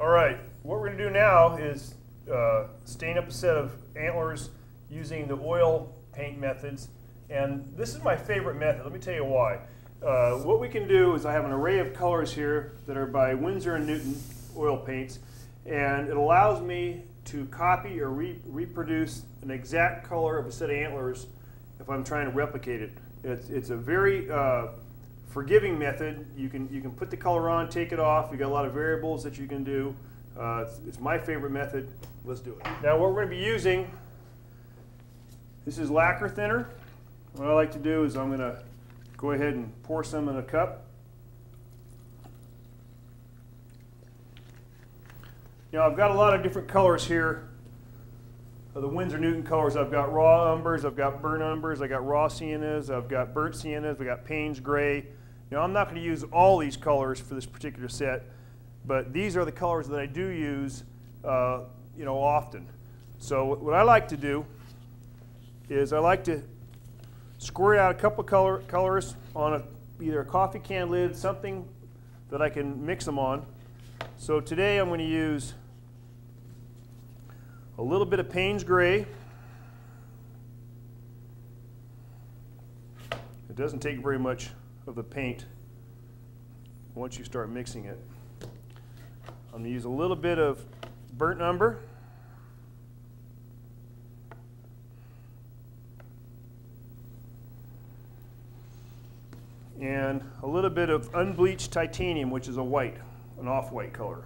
All right, what we're going to do now is uh, stain up a set of antlers using the oil paint methods. And this is my favorite method. Let me tell you why. Uh, what we can do is I have an array of colors here that are by Winsor & Newton oil paints. And it allows me to copy or re reproduce an exact color of a set of antlers if I'm trying to replicate it. It's, it's a very uh, forgiving method. You can, you can put the color on, take it off. You've got a lot of variables that you can do. Uh, it's, it's, my favorite method. Let's do it. Now what we're going to be using, this is lacquer thinner. What I like to do is I'm going to go ahead and pour some in a cup. Now I've got a lot of different colors here. Uh, the Winsor Newton colors. I've got raw umbers, I've got burnt umbers, I've got raw siennas, I've got burnt siennas, I've got Payne's gray, now I'm not going to use all these colors for this particular set, but these are the colors that I do use uh, you know, often. So what I like to do is I like to squirt out a couple color, colors on a, either a coffee can lid, something that I can mix them on. So today I'm going to use a little bit of Payne's Gray. It doesn't take very much of the paint once you start mixing it. I'm going to use a little bit of burnt umber. And a little bit of unbleached titanium, which is a white, an off-white color.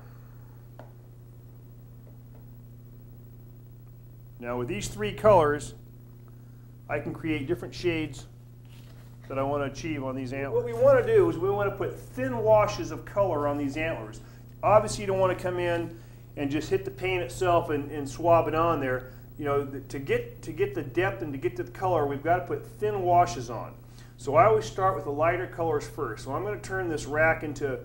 Now with these three colors, I can create different shades that I want to achieve on these antlers. What we want to do is we want to put thin washes of color on these antlers. Obviously you don't want to come in and just hit the paint itself and, and swab it on there. You know, to get, to get the depth and to get to the color, we've got to put thin washes on. So I always start with the lighter colors first. So I'm going to turn this rack into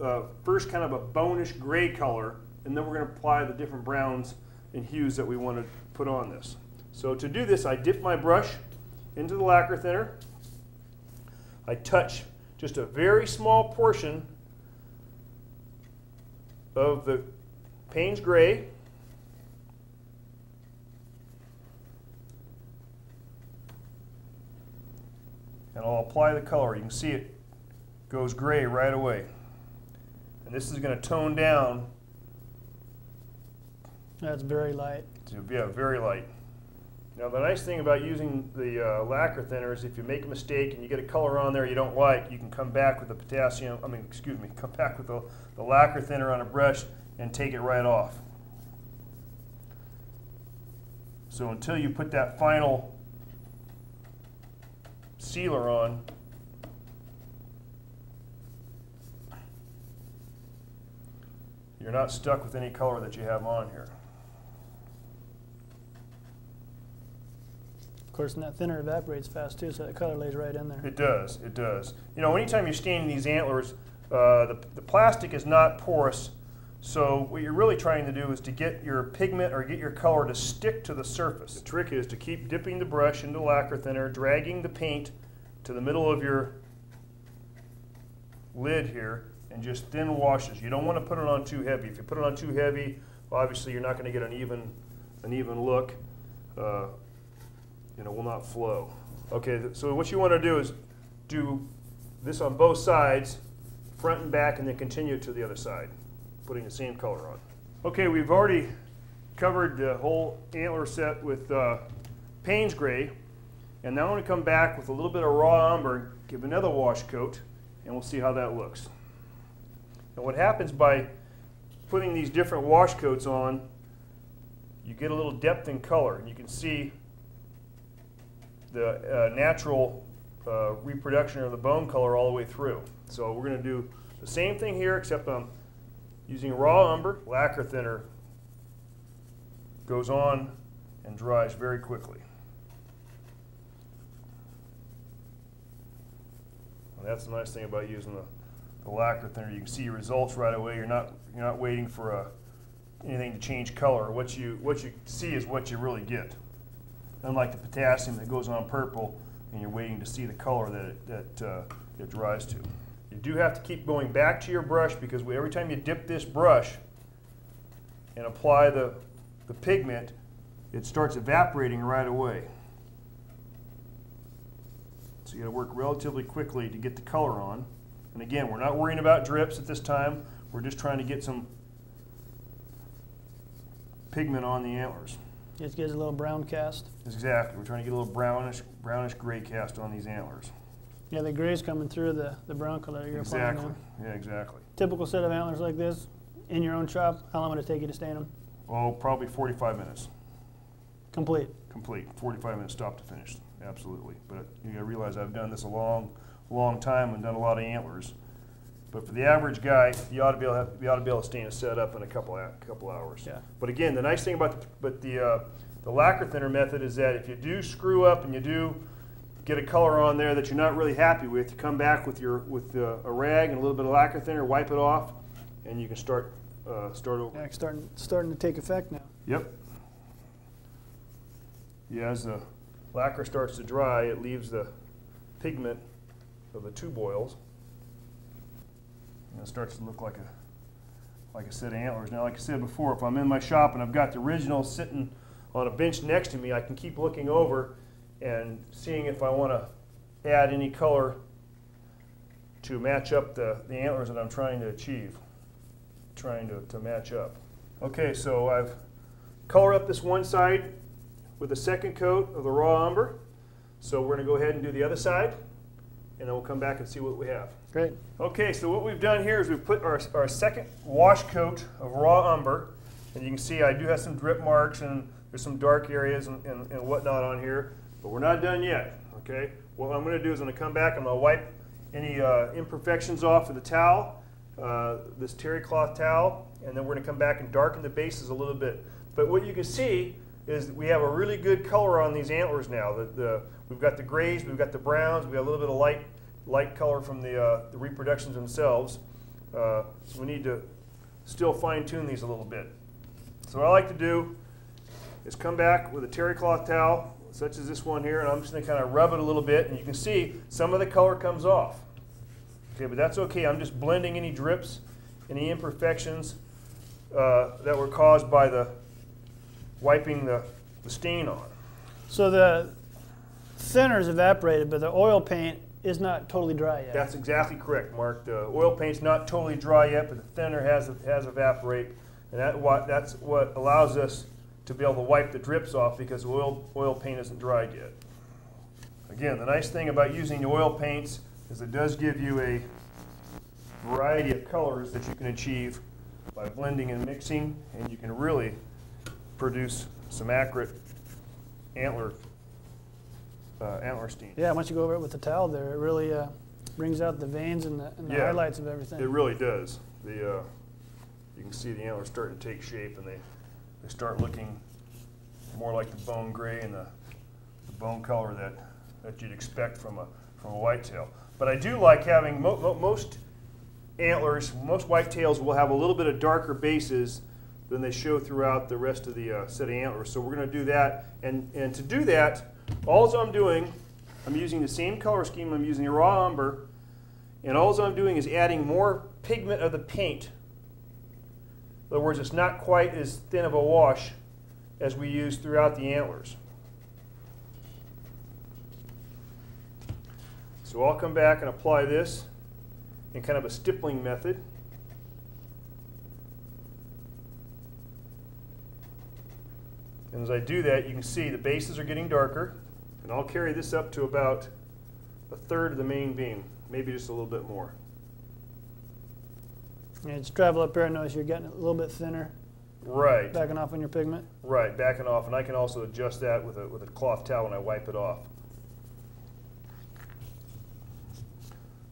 uh, first kind of a bonish gray color, and then we're going to apply the different browns and hues that we want to put on this. So to do this, I dip my brush into the lacquer thinner. I touch just a very small portion of the Payne's Gray. And I'll apply the color. You can see it goes gray right away. And this is going to tone down. That's very light. Yeah, very light. Now the nice thing about using the uh, lacquer thinner is if you make a mistake and you get a color on there you don't like, you can come back with the potassium, I mean, excuse me, come back with the, the lacquer thinner on a brush and take it right off. So until you put that final sealer on, you're not stuck with any color that you have on here. Course, and that thinner evaporates fast too, so that color lays right in there. It does, it does. You know, anytime you're staining these antlers, uh, the, the plastic is not porous, so what you're really trying to do is to get your pigment or get your color to stick to the surface. The trick is to keep dipping the brush into lacquer thinner, dragging the paint to the middle of your lid here, and just thin washes. You don't want to put it on too heavy. If you put it on too heavy, obviously you're not going to get an even, an even look. Uh, and it will not flow. Okay, so what you want to do is do this on both sides, front and back, and then continue to the other side, putting the same color on. Okay, we've already covered the whole antler set with uh, Payne's Gray, and now I'm going to come back with a little bit of raw umber, give another wash coat, and we'll see how that looks. And what happens by putting these different wash coats on, you get a little depth in color, and you can see the uh, natural uh, reproduction of the bone color all the way through. So we're going to do the same thing here except I'm using raw umber. Lacquer thinner goes on and dries very quickly. And that's the nice thing about using the, the lacquer thinner. You can see your results right away. You're not, you're not waiting for a, uh, anything to change color. What you, what you see is what you really get unlike the potassium that goes on purple and you're waiting to see the color that it, that, uh, it dries to. You do have to keep going back to your brush because every time you dip this brush and apply the, the pigment, it starts evaporating right away. So you gotta work relatively quickly to get the color on. And again, we're not worrying about drips at this time. We're just trying to get some pigment on the antlers. Just gives a little brown cast. Exactly. We're trying to get a little brownish, brownish gray cast on these antlers. Yeah, the gray's coming through the, the brown color you're applying Exactly. Yeah, exactly. Typical set of antlers like this, in your own shop, how long would it take you to stain them? Oh, probably 45 minutes. Complete. complete, 45 minutes stop to finish, absolutely. But you gotta realize I've done this a long, long time and done a lot of antlers. But for the average guy, you ought to be able, to, you ought to be able to stain a set up in a couple, a couple hours. Yeah. But again, the nice thing about the, but the, uh, the lacquer thinner method is that if you do screw up and you do get a color on there that you're not really happy with, you come back with your with uh, a rag and a little bit of lacquer thinner, wipe it off, and you can start uh, start over. Yeah, starting, starting to take effect now. Yep. Yeah, as the lacquer starts to dry, it leaves the pigment of the tube oils. It starts to look like a like a set of antlers. Now, like I said before, if I'm in my shop and I've got the original sitting on a bench next to me, I can keep looking over and seeing if I want to add any color to match up the, the antlers that I'm trying to achieve, trying to, to match up. Okay, so I've color up this one side with a second coat of the raw umber. So we're going to go ahead and do the other side, and then we'll come back and see what we have. Great. Okay, so what we've done here is we've put our, our second wash coat of raw umber, and you can see I do have some drip marks and there's some dark areas and, and, and whatnot on here, but we're not done yet, okay? What I'm gonna do is I'm gonna come back I'm gonna wipe any uh, imperfections off with a towel, uh, this terry cloth towel, and then we're gonna come back and darken the bases a little bit. But what you can see is we have a really good color on these antlers now. The, the, we've got the grays, we've got the browns, we got a little bit of light light color from the, uh, the reproductions themselves. Uh, we need to still fine tune these a little bit. So what I like to do is come back with a terry cloth towel, such as this one here, and I'm just gonna kind of rub it a little bit, and you can see some of the color comes off. Okay, but that's okay. I'm just blending any drips, any imperfections uh, that were caused by the wiping the, the stain on. So the thinner's evaporated, but the oil paint is not totally dry yet. That's exactly correct, Mark. The oil paint's not totally dry yet, but the thinner has has evaporated, and that what that's what allows us to be able to wipe the drips off because oil oil paint isn't dried yet. Again, the nice thing about using the oil paints is it does give you a variety of colors that you can achieve by blending and mixing, and you can really produce some accurate antler uh, antler stain. Yeah, once you go over it with the towel there, it really uh, brings out the veins and the, and the Yeah. highlights of everything. It really does. The uh, you can see the antlers starting to take shape, and they they start looking more like the bone gray and the, the bone color that that you'd expect from a from a whitetail. But I do like having mo mo most antlers, most whitetails will have a little bit of darker bases than they show throughout the rest of the uh, set of antlers. So we're going to do that, and and to do that, all I'm doing, I'm using the same color scheme. I'm using raw umber. And all I'm doing is adding more pigment of the paint. In other words, it's not quite as thin of a wash as we use throughout the antlers. So I'll come back and apply this in kind of a stippling method. And as I do that, you can see the bases are getting darker. And I'll carry this up to about a third of the main beam, maybe just a little bit more. Yeah, just travel up here and notice you're getting a little bit thinner, Right, backing off on your pigment. right, backing off, and I can also adjust that with a, with a cloth towel when I wipe it off.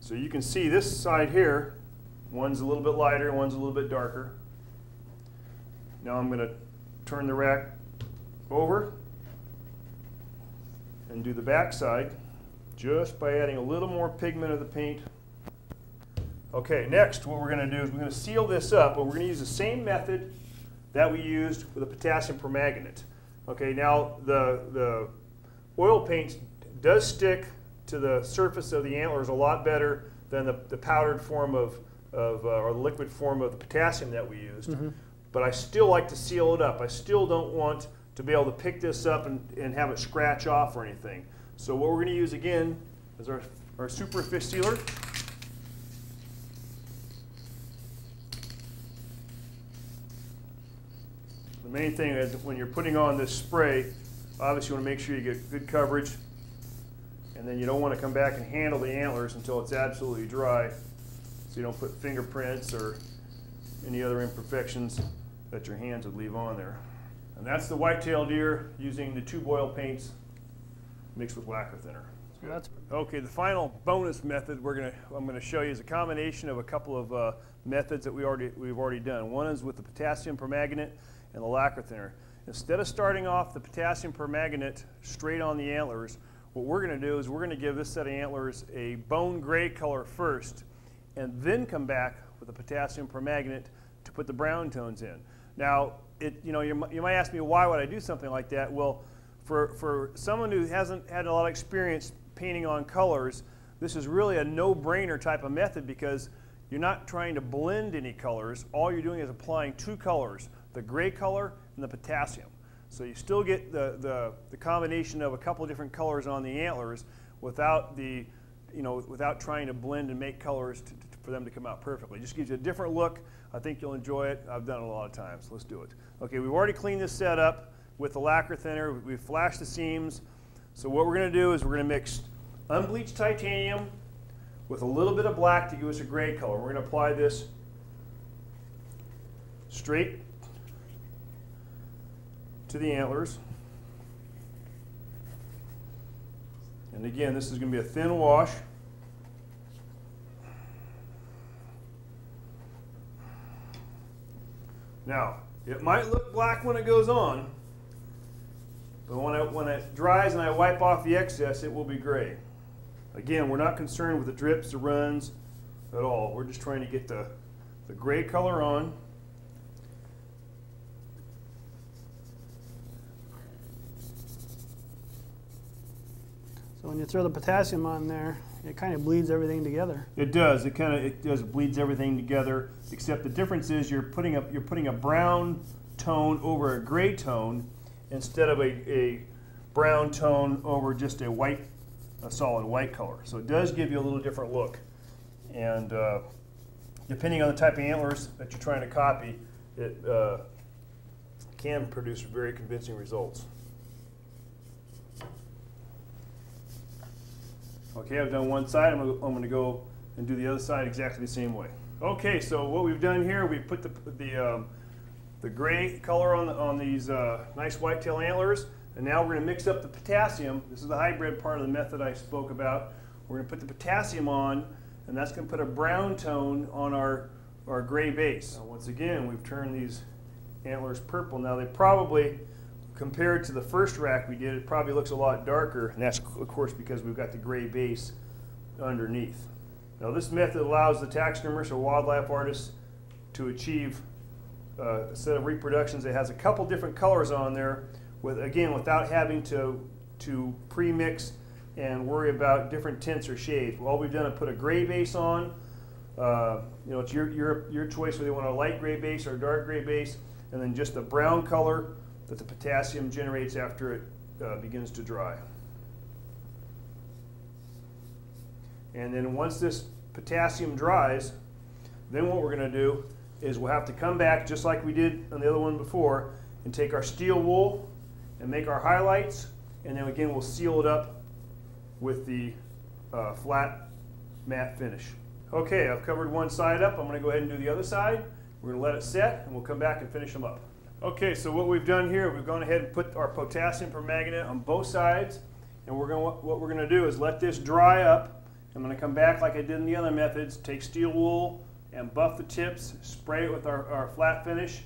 So you can see this side here, one's a little bit lighter, one's a little bit darker. Now I'm going to turn the rack over and do the back side just by adding a little more pigment of the paint. Okay, next what we're going to do is we're going to seal this up, but we're going to use the same method that we used with the potassium permanganate. Okay, now the, the oil paint does stick to the surface of the antlers a lot better than the, the powdered form of, of uh, or liquid form of the potassium that we used. but I still like to seal it up. I still don't want to be able to pick this up and, and have it scratch off or anything. So what we're going to use again is our, our super fish sealer. The main thing is when you're putting on this spray, obviously you want to make sure you get good coverage and then you don't want to come back and handle the antlers until it's absolutely dry so you don't put fingerprints or any other imperfections that your hands would leave on there. And that's the whitetail deer using the tube oil paints mixed with lacquer thinner. That's Okay, the final bonus method we're gonna I'm gonna show you is a combination of a couple of uh, methods that we already we've already done. One is with the potassium permanganate and the lacquer thinner. Instead of starting off the potassium permanganate straight on the antlers, what we're gonna do is we're gonna give this set of antlers a bone gray color first, and then come back with the potassium permanganate to put the brown tones in. Now, it, you know, you, might ask me why would I do something like that? Well, for, for someone who hasn't had a lot of experience painting on colors, this is really a no-brainer type of method because you're not trying to blend any colors. All you're doing is applying two colors, the gray color and the potassium. So you still get the, the, the combination of a couple of different colors on the antlers without the, you know, without trying to blend and make colors to, to- for them to come out perfectly. It Just gives you a different look. I think you'll enjoy it. I've done it a lot of times. Let's do it. Okay, we've already cleaned this set up with the lacquer thinner. We've flashed the seams. So what we're going to do is we're going to mix unbleached titanium with a little bit of black to give us a gray color. We're going to apply this straight to the antlers. And again, this is going to be a thin wash. Now, it might look black when it goes on, but when it, when it dries and I wipe off the excess, it will be gray. Again, we're not concerned with the drips, the runs at all. We're just trying to get the, the gray color on. so when you throw the potassium on there, it kind of bleeds everything together. It does. It kind of it does bleeds everything together. Except the difference is you're putting a you're putting a brown tone over a gray tone instead of a, a brown tone over just a white a solid white color. So it does give you a little different look. And uh, depending on the type of antlers that you're trying to copy, it uh, can produce very convincing results. Okay, I've done one side. I'm I'm gonna go and do the other side exactly the same way. Okay, so what we've done here, we've put the, the, um, the gray color on, the, on these uh, nice whitetail antlers, and now we're gonna mix up the potassium. This is the hybrid part of the method I spoke about. We're gonna put the potassium on, and that's gonna put a brown tone on our, our gray base. Now, once again, we've turned these antlers purple. Now they probably, compared to the first rack we did, it probably looks a lot darker, and that's of course because we've got the gray base underneath. Now this method allows the taxidermists or wildlife artists to achieve uh, a set of reproductions that has a couple different colors on there, with again without having to to pre-mix and worry about different tints or shades. All we've done is put a gray base on. Uh, you know, it's your, your, your choice whether you want a light gray base or a dark gray base, and then just a brown color that the potassium generates after it uh, begins to dry. And then once this potassium dries, then what we're going to do is we'll have to come back just like we did on the other one before and take our steel wool and make our highlights and then again we'll seal it up with the uh, flat matte finish. Okay, I've covered one side up. I'm going to go ahead and do the other side. We're going to let it set and we'll come back and finish them up. Okay, so what we've done here, we've gone ahead and put our potassium permanganate on both sides and we're going to, what we're going to do is let this dry up. I'm going to come back like I did in the other methods, take steel wool and buff the tips, spray it with our, our flat finish,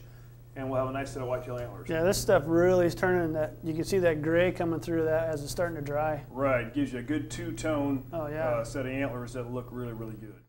and we'll have a nice set of whitetail antlers. Yeah, this stuff really is turning that. You can see that gray coming through that as it's starting to dry. Right, gives you a good two-tone Oh, yeah. uh, set of antlers that look really, really good.